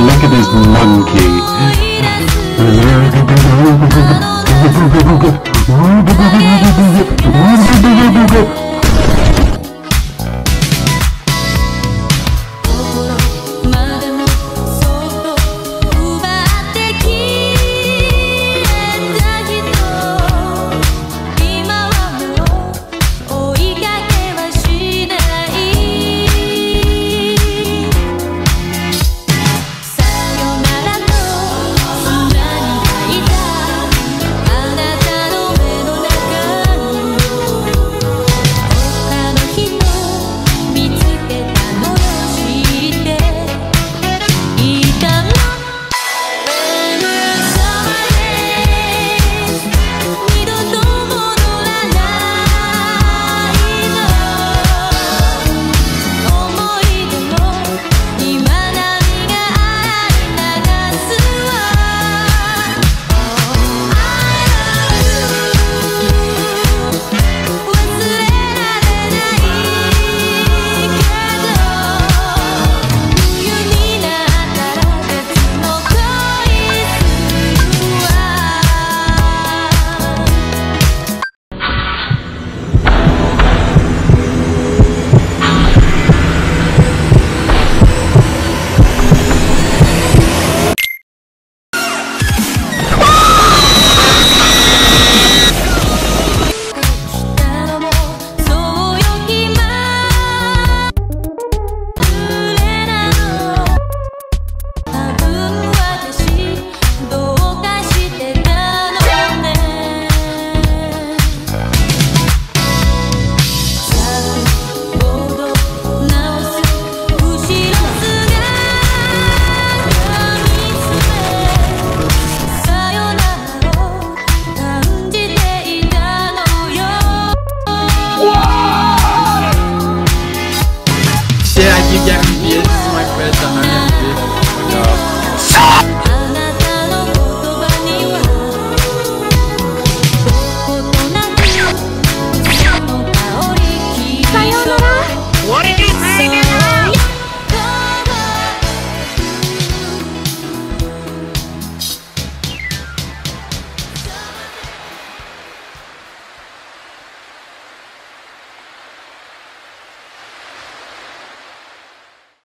look at this monkey. What did you say?